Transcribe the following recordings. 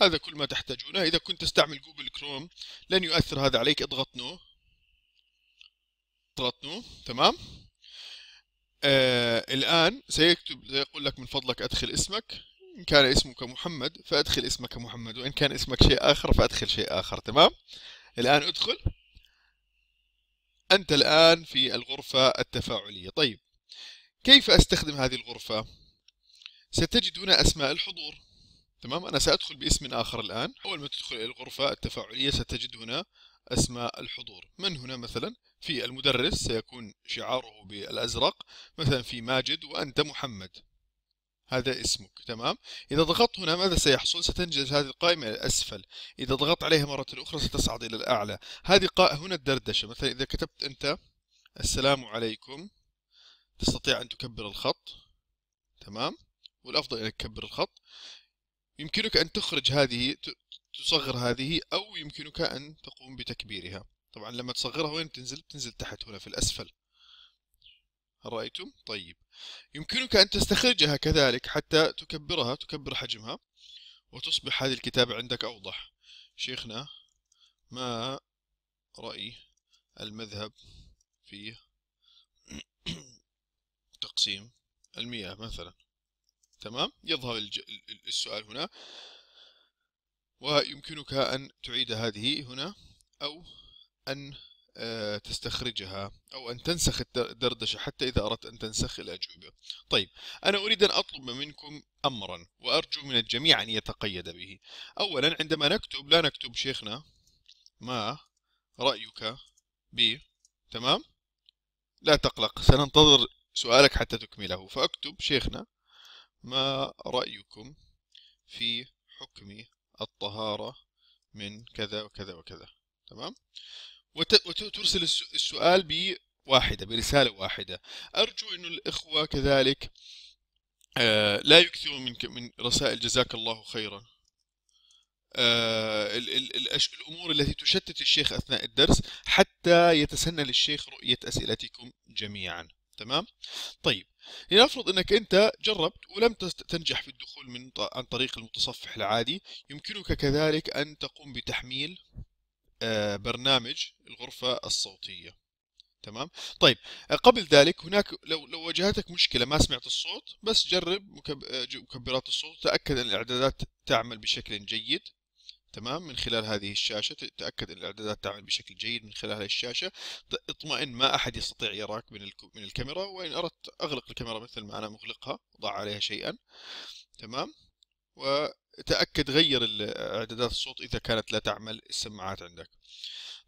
هذا كل ما تحتاجونه. إذا كنت تستعمل جوجل كروم لن يؤثر هذا عليك. اضغط No. اضغط No. تمام. آه الآن سيكتب سيقول لك من فضلك أدخل اسمك. إن كان اسمك محمد فأدخل اسمك محمد وإن كان اسمك شيء آخر فأدخل شيء آخر. تمام. الآن ادخل. أنت الآن في الغرفة التفاعلية. طيب. كيف أستخدم هذه الغرفة؟ ستجد هنا أسماء الحضور. تمام؟ أنا سأدخل باسم آخر الآن. أول ما تدخل إلى الغرفة التفاعلية ستجد هنا أسماء الحضور. من هنا مثلا؟ في المدرس سيكون شعاره بالأزرق. مثلا في ماجد وأنت محمد. هذا اسمك تمام؟ إذا ضغطت هنا ماذا سيحصل؟ ستنجز هذه القائمة إلى الأسفل إذا ضغطت عليها مرة أخرى ستصعد إلى الأعلى. هذه قا... هنا الدردشة. مثلا إذا كتبت أنت السلام عليكم. تستطيع أن تكبر الخط. تمام؟ والأفضل أنك تكبر الخط. يمكنك أن تخرج هذه تصغر هذه أو يمكنك أن تقوم بتكبيرها. طبعا لما تصغرها وين تنزل؟ تنزل تحت هنا في الأسفل. هل رأيتم؟ طيب. يمكنك أن تستخرجها كذلك حتى تكبرها تكبر حجمها وتصبح هذه الكتابة عندك أوضح. شيخنا ما رأي المذهب في تقسيم المياه مثلا؟ تمام؟ يظهر السؤال هنا. ويمكنك أن تعيد هذه هنا أو أن آه، تستخرجها أو أن تنسخ الدردشة حتى إذا أردت أن تنسخ الأجوبة طيب أنا أريد أن أطلب منكم أمرا وأرجو من الجميع أن يتقيد به. أولا عندما نكتب لا نكتب شيخنا ما رأيك ب تمام؟ لا تقلق سننتظر سؤالك حتى تكمله. فأكتب شيخنا ما رأيكم في حكم الطهارة من كذا وكذا وكذا؟ تمام؟ وترسل السؤال بواحدة برسالة واحدة. أرجو أن الإخوة كذلك آه، لا يكثروا من من رسائل جزاك الله خيرا. آه، الأمور التي تشتت الشيخ أثناء الدرس حتى يتسنى للشيخ رؤية أسئلتكم جميعا. تمام؟ طيب لنفرض إنك أنت جربت ولم تنجح في الدخول من عن طريق المتصفح العادي يمكنك كذلك أن تقوم بتحميل آه، برنامج الغرفة الصوتية. تمام؟ طيب قبل ذلك هناك لو لو واجهتك مشكلة ما سمعت الصوت بس جرب آه، مكبرات الصوت تأكد أن الإعدادات تعمل بشكل جيد. تمام من خلال هذه الشاشة تأكد أن الإعدادات تعمل بشكل جيد من خلال الشاشة. اطمئن ما أحد يستطيع يراك من من الكاميرا وإن أردت أغلق الكاميرا مثل ما أنا مغلقها ضع عليها شيئا. تمام؟ وتأكد غير إعدادات الصوت إذا كانت لا تعمل السماعات عندك.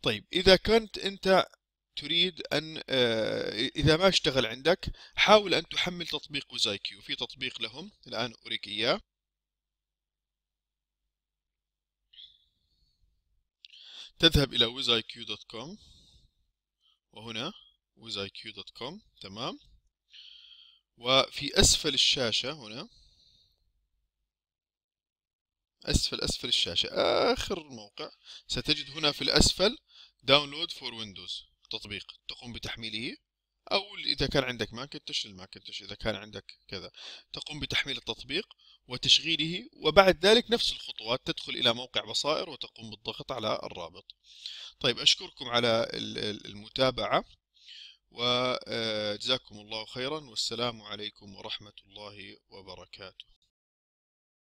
طيب إذا كنت أنت تريد أن آه، إذا ما اشتغل عندك حاول أن تحمل تطبيق وزايكيو في تطبيق لهم الآن أريك إياه. تذهب إلى wiziq.com وهنا wiziq.com تمام. وفي أسفل الشاشة هنا. أسفل أسفل الشاشة. آخر موقع. ستجد هنا في الأسفل Download for Windows تطبيق. تقوم بتحميله. أو إذا كان عندك Macintosh ال Macintosh إذا كان عندك كذا. تقوم بتحميل التطبيق وتشغيله وبعد ذلك نفس الخطوات تدخل إلى موقع بصائر وتقوم بالضغط على الرابط. طيب أشكركم على المتابعة وجزاكم الله خيرا والسلام عليكم ورحمة الله وبركاته.